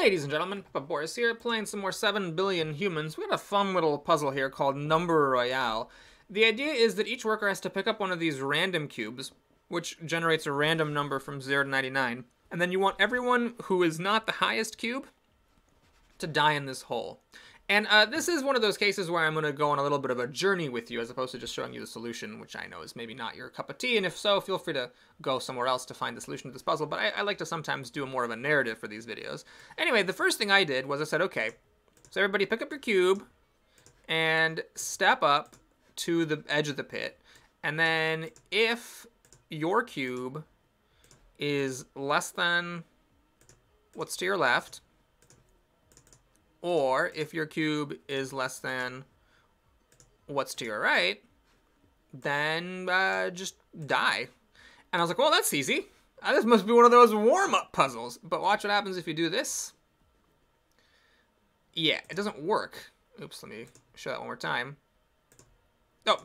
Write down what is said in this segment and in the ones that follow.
Ladies and gentlemen, Papa Boris here, playing some more 7 Billion Humans. We got a fun little puzzle here called Number Royale. The idea is that each worker has to pick up one of these random cubes, which generates a random number from 0 to 99. And then you want everyone who is not the highest cube to die in this hole. And uh, this is one of those cases where I'm going to go on a little bit of a journey with you as opposed to just showing you the solution, which I know is maybe not your cup of tea. And if so, feel free to go somewhere else to find the solution to this puzzle. But I, I like to sometimes do a more of a narrative for these videos. Anyway, the first thing I did was I said, okay, so everybody pick up your cube and step up to the edge of the pit. And then if your cube is less than what's to your left, or if your cube is less than what's to your right, then uh, just die. And I was like, well, that's easy. Uh, this must be one of those warm-up puzzles. But watch what happens if you do this. Yeah, it doesn't work. Oops, let me show that one more time. Oh,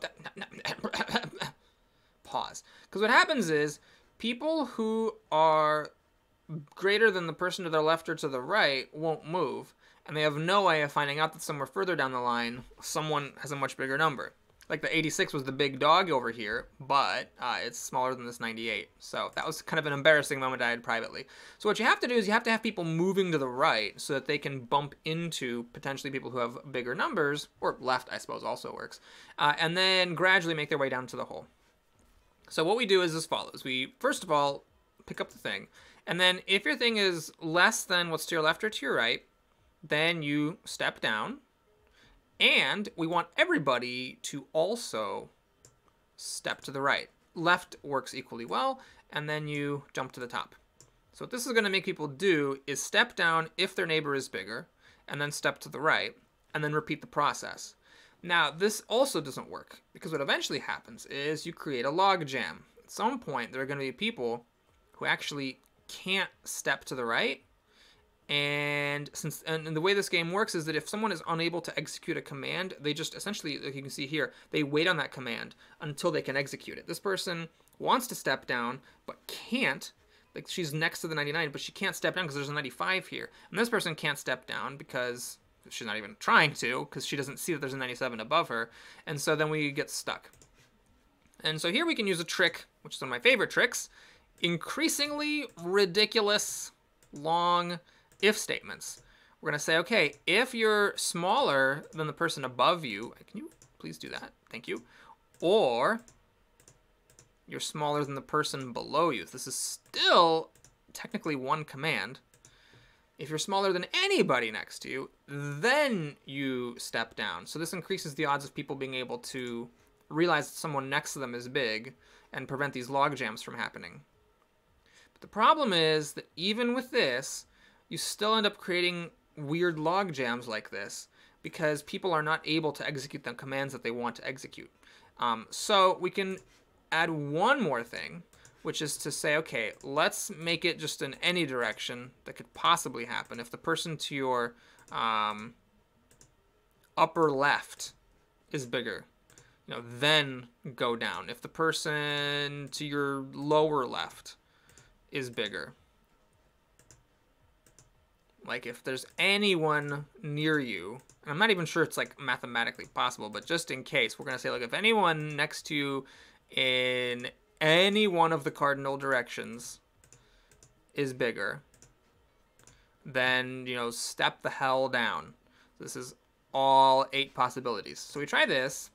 pause. Because what happens is people who are greater than the person to their left or to the right won't move and they have no way of finding out that somewhere further down the line, someone has a much bigger number. Like the 86 was the big dog over here, but uh, it's smaller than this 98. So that was kind of an embarrassing moment I had privately. So what you have to do is you have to have people moving to the right so that they can bump into potentially people who have bigger numbers, or left, I suppose, also works, uh, and then gradually make their way down to the hole. So what we do is as follows. We, first of all, pick up the thing, and then if your thing is less than what's to your left or to your right, then you step down. And we want everybody to also step to the right. Left works equally well, and then you jump to the top. So what this is going to make people do is step down if their neighbor is bigger, and then step to the right, and then repeat the process. Now, this also doesn't work, because what eventually happens is you create a log jam. At some point, there are going to be people who actually can't step to the right, and since and, the way this game works is that if someone is unable to execute a command they just essentially like you can see here they wait on that command until they can execute it. This person wants to step down but can't. Like she's next to the 99 but she can't step down because there's a 95 here. And this person can't step down because she's not even trying to because she doesn't see that there's a 97 above her. And so then we get stuck. And so here we can use a trick which is one of my favorite tricks increasingly ridiculous long if statements. We're going to say, okay, if you're smaller than the person above you, can you please do that? Thank you. Or you're smaller than the person below you. This is still technically one command. If you're smaller than anybody next to you, then you step down. So this increases the odds of people being able to realize that someone next to them is big and prevent these log jams from happening. But the problem is that even with this, you still end up creating weird log jams like this because people are not able to execute the commands that they want to execute. Um, so we can add one more thing, which is to say, okay, let's make it just in any direction that could possibly happen. If the person to your um, upper left is bigger, you know, then go down. If the person to your lower left is bigger, like if there's anyone near you, and I'm not even sure it's like mathematically possible, but just in case, we're gonna say like if anyone next to you in any one of the cardinal directions is bigger, then you know step the hell down. This is all eight possibilities. So we try this,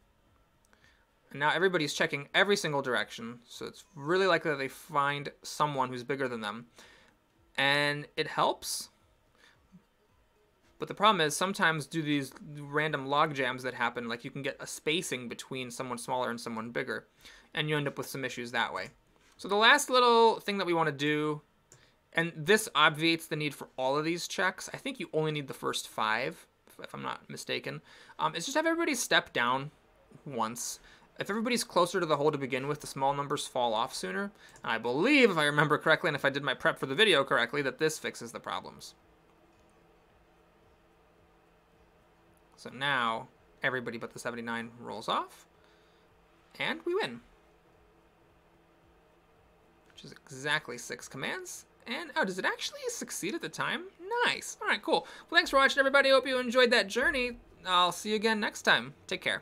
and now everybody's checking every single direction, so it's really likely that they find someone who's bigger than them. And it helps but the problem is sometimes do these random log jams that happen, like you can get a spacing between someone smaller and someone bigger, and you end up with some issues that way. So the last little thing that we want to do, and this obviates the need for all of these checks. I think you only need the first five, if I'm not mistaken. Um, is just have everybody step down once. If everybody's closer to the hole to begin with, the small numbers fall off sooner. And I believe, if I remember correctly, and if I did my prep for the video correctly, that this fixes the problems. So now everybody but the 79 rolls off, and we win. Which is exactly six commands. And, oh, does it actually succeed at the time? Nice. All right, cool. Well, thanks for watching, everybody. Hope you enjoyed that journey. I'll see you again next time. Take care.